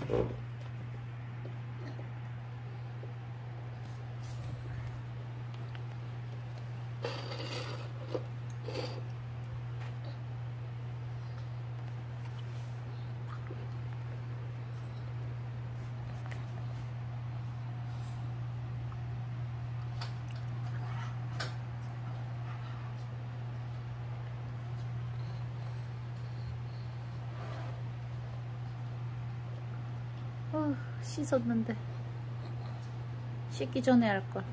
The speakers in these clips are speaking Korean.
Oh. 어, 씻었는데. 씻기 전에 할걸.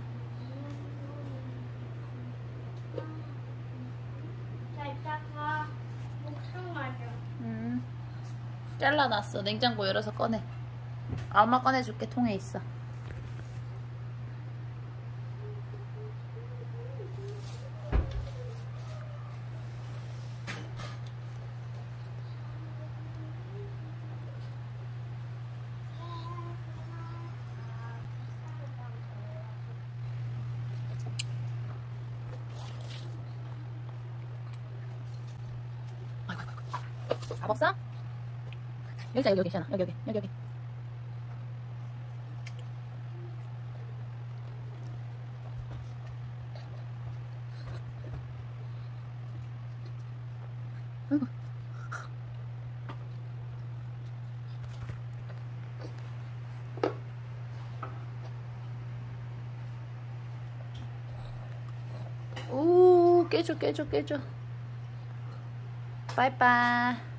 음. 잘라놨어. 냉장고 열어서 꺼내. 아, 엄마 꺼내줄게. 통에 있어 밥 없어? 여기 있다 여기 여기 시원아. 여기 여기 여기 여기. 아이고. 오 깨져 깨져 깨져. 빠이빠이